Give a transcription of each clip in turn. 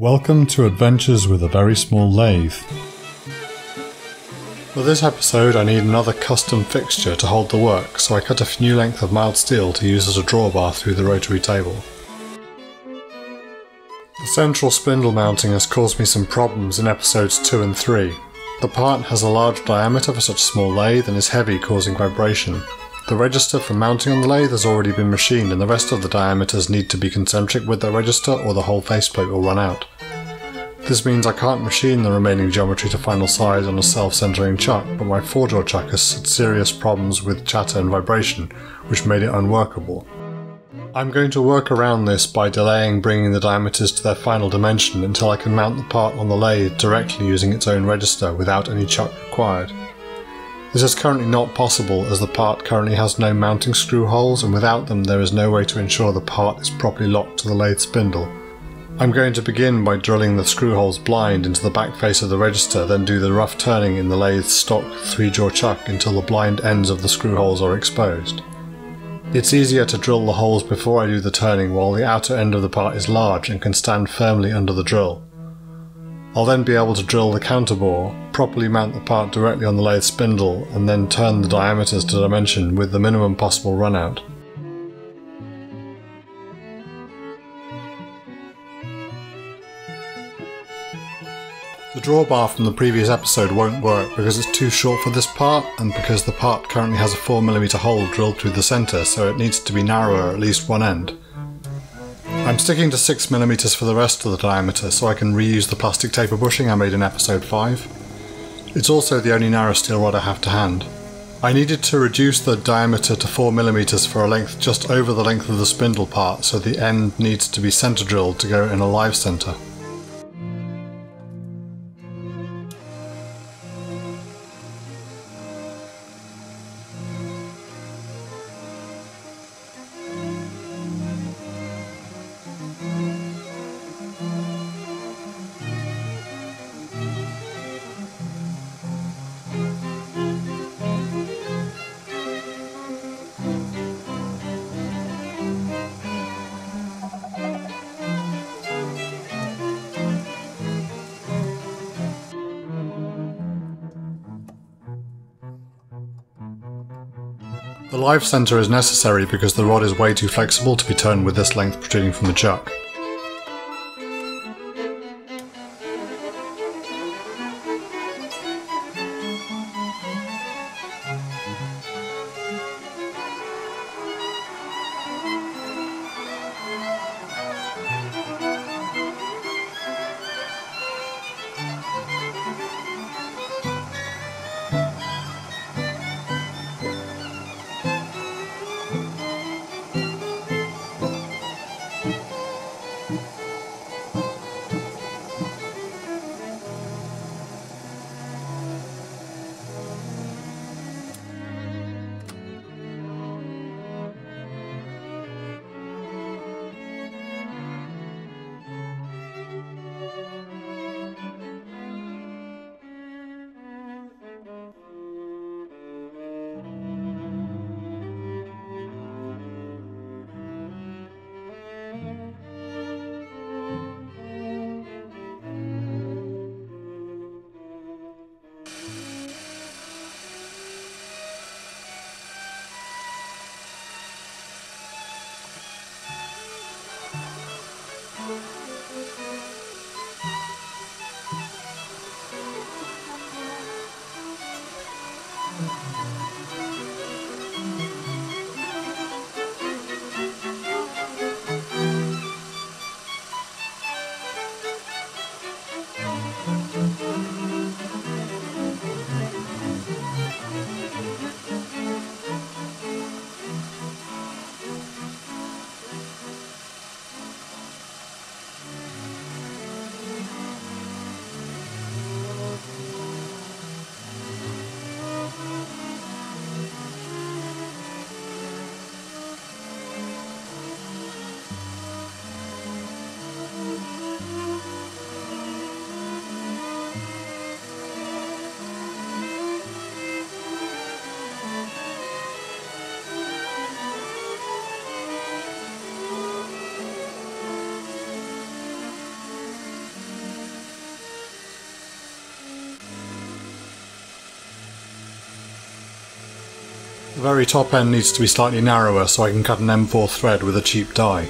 Welcome to Adventures with a Very Small Lathe. For this episode I need another custom fixture to hold the work, so I cut a new length of mild steel to use as a drawbar through the rotary table. The central spindle mounting has caused me some problems in episodes 2 and 3. The part has a large diameter for such a small lathe and is heavy causing vibration. The register for mounting on the lathe has already been machined and the rest of the diameters need to be concentric with the register or the whole faceplate will run out. This means I can't machine the remaining geometry to final size on a self-centering chuck, but my 4-jaw chuck has had serious problems with chatter and vibration, which made it unworkable. I'm going to work around this by delaying bringing the diameters to their final dimension until I can mount the part on the lathe directly using its own register without any chuck required. This is currently not possible as the part currently has no mounting screw holes and without them there is no way to ensure the part is properly locked to the lathe spindle. I'm going to begin by drilling the screw holes blind into the back face of the register, then do the rough turning in the lathe's stock 3-jaw chuck until the blind ends of the screw holes are exposed. It's easier to drill the holes before I do the turning while the outer end of the part is large and can stand firmly under the drill. I'll then be able to drill the counterbore, properly mount the part directly on the lathe spindle, and then turn the diameters to dimension with the minimum possible runout. The drawbar from the previous episode won't work because it's too short for this part and because the part currently has a 4mm hole drilled through the centre so it needs to be narrower at least one end. I'm sticking to 6mm for the rest of the diameter so I can reuse the plastic taper bushing I made in episode 5. It's also the only narrow steel rod I have to hand. I needed to reduce the diameter to 4mm for a length just over the length of the spindle part so the end needs to be centre drilled to go in a live centre. The live centre is necessary because the rod is way too flexible to be turned with this length protruding from the chuck. The very top end needs to be slightly narrower so I can cut an M4 thread with a cheap die.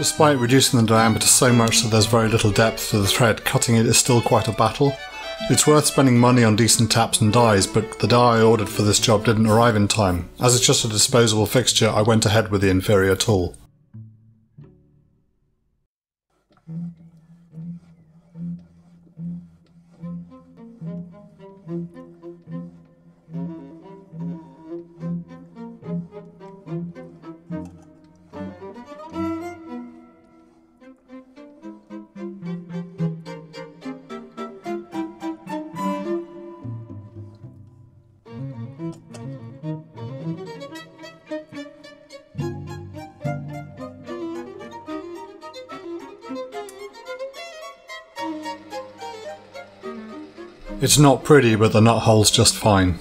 Despite reducing the diameter so much that there's very little depth to the thread, cutting it is still quite a battle. It's worth spending money on decent taps and dies, but the die I ordered for this job didn't arrive in time. As it's just a disposable fixture, I went ahead with the inferior tool. It's not pretty, but the nut holds just fine.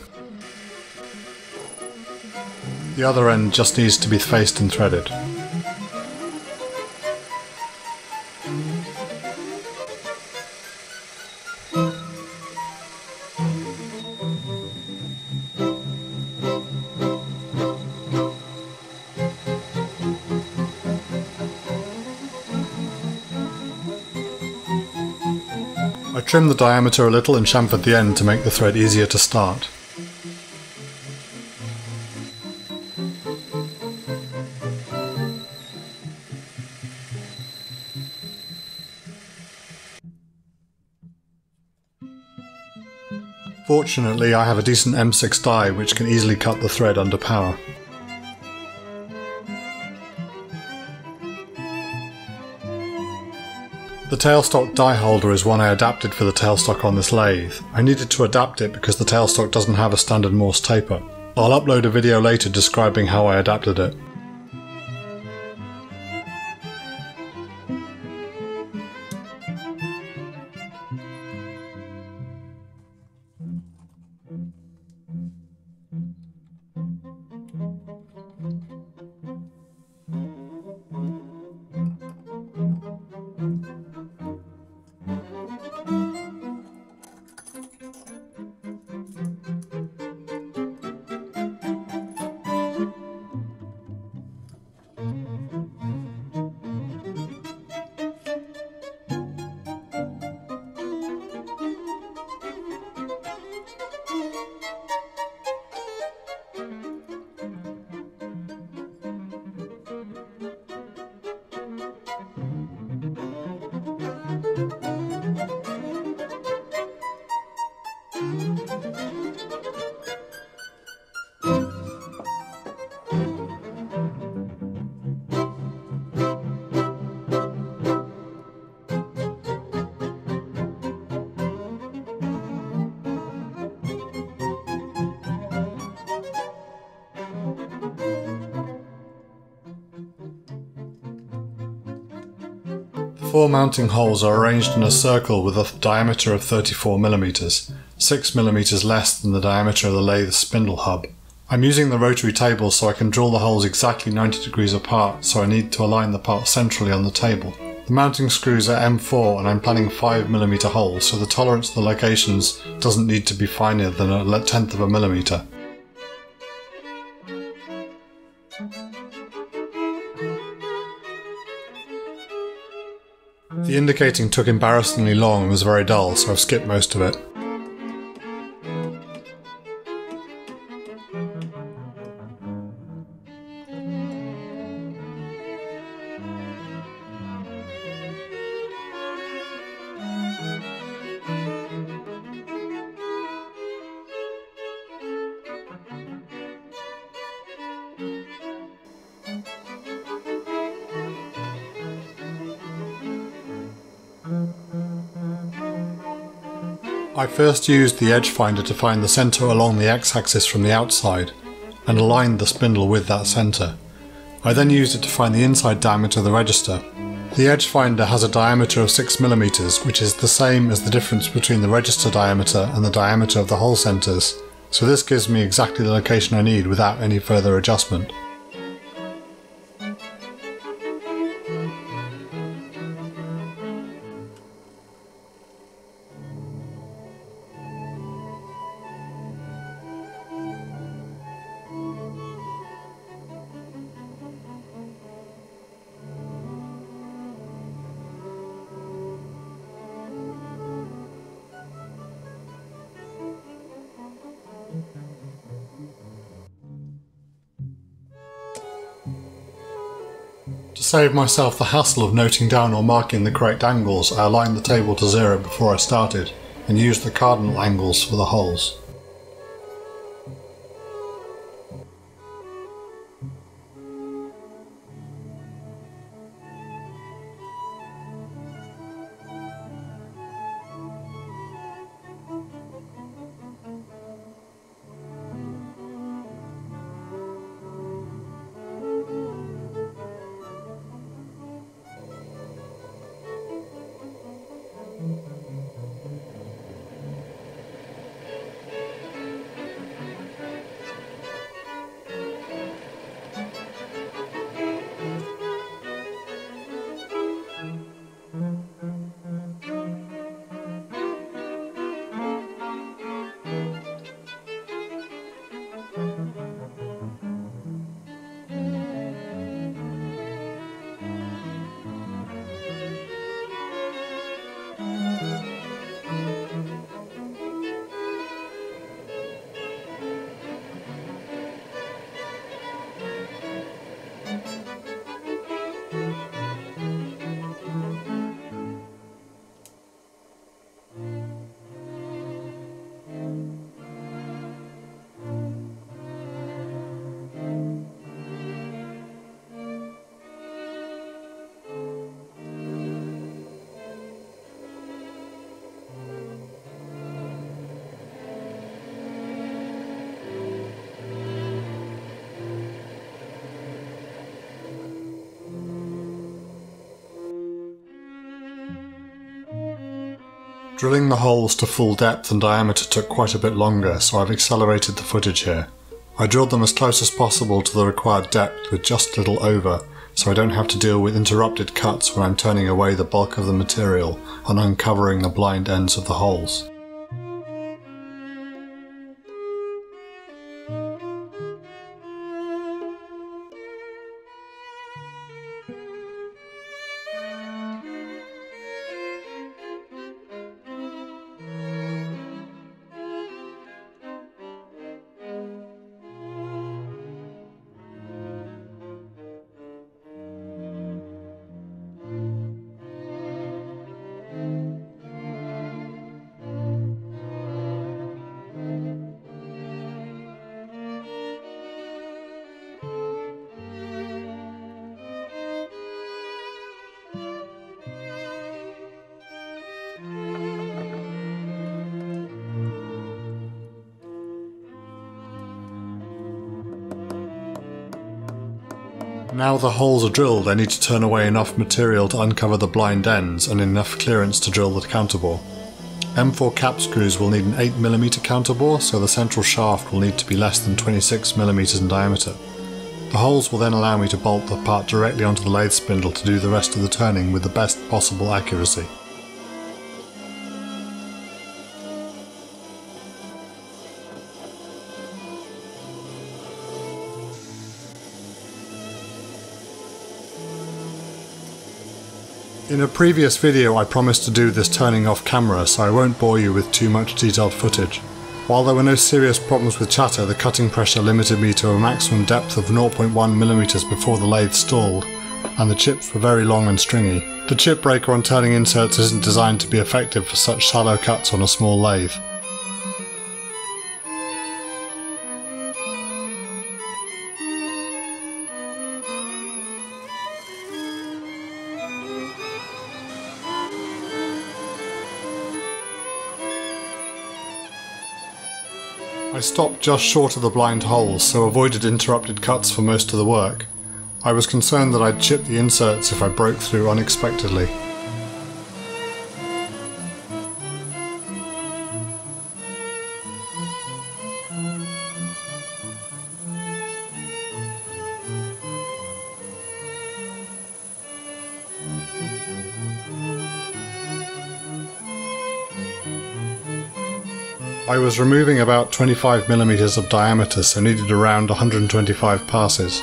The other end just needs to be faced and threaded. I trimmed the diameter a little and chamfered the end to make the thread easier to start. Fortunately I have a decent M6 die which can easily cut the thread under power. The tailstock die holder is one I adapted for the tailstock on this lathe. I needed to adapt it because the tailstock doesn't have a standard Morse taper. I'll upload a video later describing how I adapted it. Four mounting holes are arranged in a circle with a diameter of 34mm, 6mm less than the diameter of the lathe spindle hub. I'm using the rotary table so I can drill the holes exactly 90 degrees apart, so I need to align the parts centrally on the table. The mounting screws are M4 and I'm planning 5mm holes, so the tolerance of the locations doesn't need to be finer than a tenth of a millimeter. The indicating took embarrassingly long and was very dull, so I've skipped most of it. I first used the edge finder to find the centre along the x-axis from the outside, and aligned the spindle with that centre. I then used it to find the inside diameter of the register. The edge finder has a diameter of 6mm, which is the same as the difference between the register diameter and the diameter of the hole centres, so this gives me exactly the location I need without any further adjustment. To save myself the hassle of noting down or marking the correct angles, I aligned the table to zero before I started, and used the cardinal angles for the holes. Drilling the holes to full depth and diameter took quite a bit longer, so I've accelerated the footage here. I drilled them as close as possible to the required depth with just a little over, so I don't have to deal with interrupted cuts when I'm turning away the bulk of the material and uncovering the blind ends of the holes. Now the holes are drilled, I need to turn away enough material to uncover the blind ends and enough clearance to drill the counterbore. M4 cap screws will need an 8mm counterbore, so the central shaft will need to be less than 26mm in diameter. The holes will then allow me to bolt the part directly onto the lathe spindle to do the rest of the turning with the best possible accuracy. In a previous video I promised to do this turning off camera so I won't bore you with too much detailed footage. While there were no serious problems with chatter, the cutting pressure limited me to a maximum depth of 0.1mm before the lathe stalled, and the chips were very long and stringy. The chip breaker on turning inserts isn't designed to be effective for such shallow cuts on a small lathe. Stopped just short of the blind holes, so avoided interrupted cuts for most of the work. I was concerned that I'd chip the inserts if I broke through unexpectedly. I was removing about 25mm of diameter, so needed around 125 passes.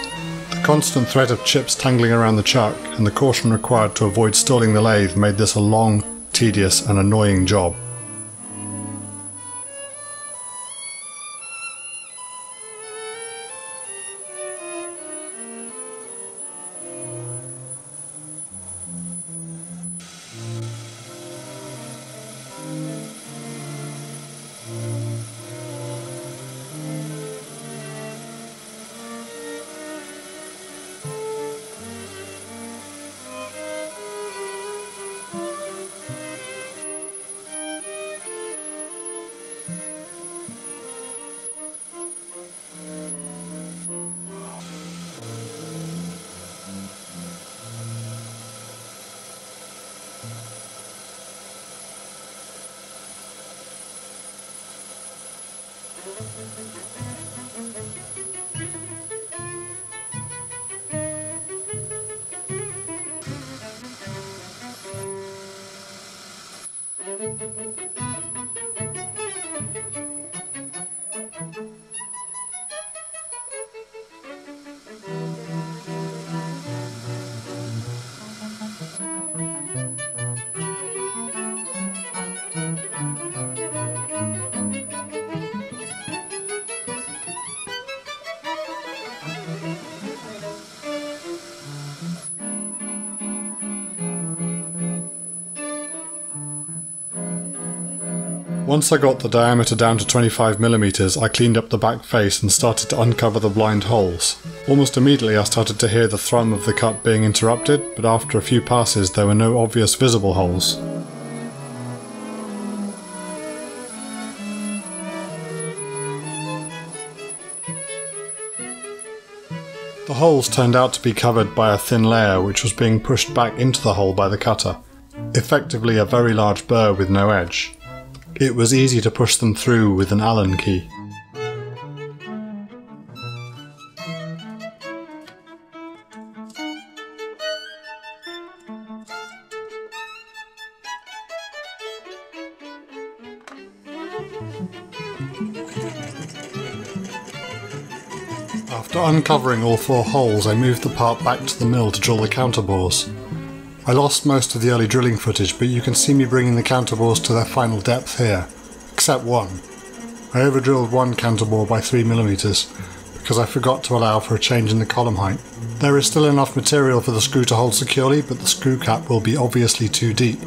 The constant threat of chips tangling around the chuck and the caution required to avoid stalling the lathe made this a long, tedious, and annoying job. Once I got the diameter down to 25mm, I cleaned up the back face and started to uncover the blind holes. Almost immediately I started to hear the thrum of the cut being interrupted, but after a few passes there were no obvious visible holes. The holes turned out to be covered by a thin layer which was being pushed back into the hole by the cutter, effectively a very large burr with no edge. It was easy to push them through with an Allen key. After uncovering all four holes, I moved the part back to the mill to drill the counterbores. I lost most of the early drilling footage, but you can see me bringing the counterbores to their final depth here, except one. I overdrilled one counterbore by 3mm because I forgot to allow for a change in the column height. There is still enough material for the screw to hold securely, but the screw cap will be obviously too deep.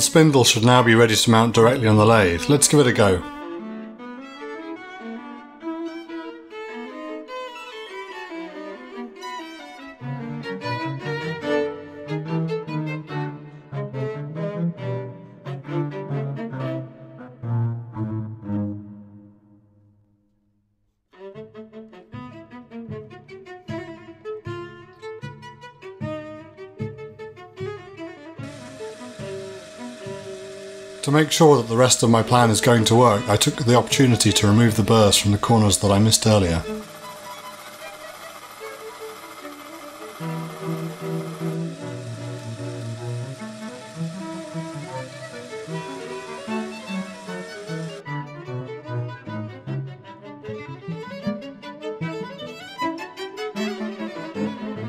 The spindle should now be ready to mount directly on the lathe. Let's give it a go. To make sure that the rest of my plan is going to work, I took the opportunity to remove the burrs from the corners that I missed earlier.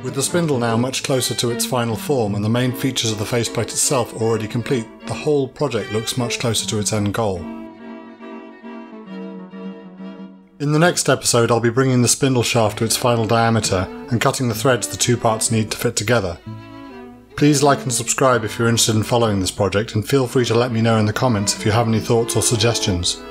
With the spindle now much closer to its final form and the main features of the faceplate itself already complete, whole project looks much closer to its end goal. In the next episode I'll be bringing the spindle shaft to its final diameter and cutting the threads the two parts need to fit together. Please like and subscribe if you're interested in following this project and feel free to let me know in the comments if you have any thoughts or suggestions.